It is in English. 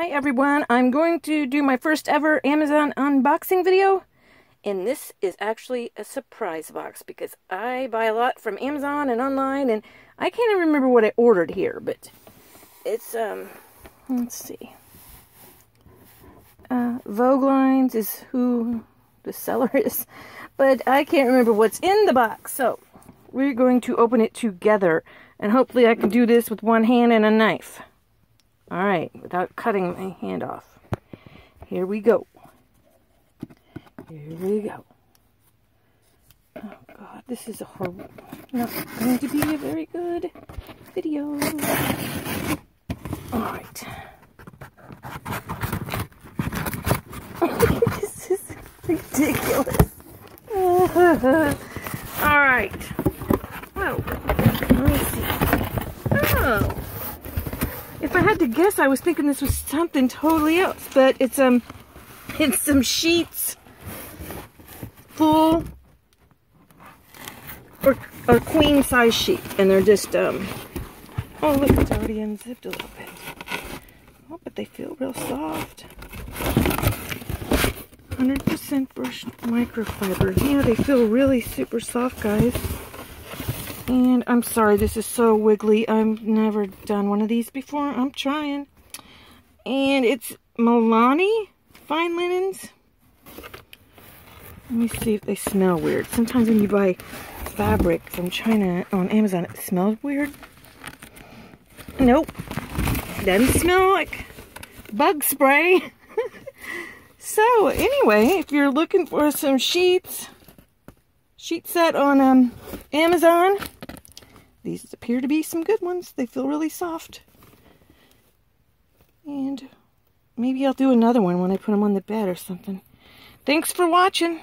Hi everyone, I'm going to do my first ever Amazon unboxing video. And this is actually a surprise box because I buy a lot from Amazon and online and I can't even remember what I ordered here, but it's, um, let's see. Uh, Vogue Lines is who the seller is, but I can't remember what's in the box. So we're going to open it together and hopefully I can do this with one hand and a knife. Alright, without cutting my hand off. Here we go. Here we go. Oh god, this is a horrible, not going to be a very good video. Alright. this is ridiculous. Alright. Oh, let me see. Oh. If I had to guess, I was thinking this was something totally else, but it's um, it's some sheets full or a queen size sheet, and they're just um, oh look, it's already unzipped a little bit. Oh, but they feel real soft. 100% brushed microfiber. Yeah, they feel really super soft, guys. And I'm sorry, this is so wiggly. I've never done one of these before. I'm trying. And it's Mellanni Fine Linens. Let me see if they smell weird. Sometimes when you buy fabric from China on Amazon, it smells weird. Nope. Doesn't smell like bug spray. so, anyway, if you're looking for some sheets, sheet set on um, Amazon, these appear to be some good ones. They feel really soft. And maybe I'll do another one when I put them on the bed or something. Thanks for watching.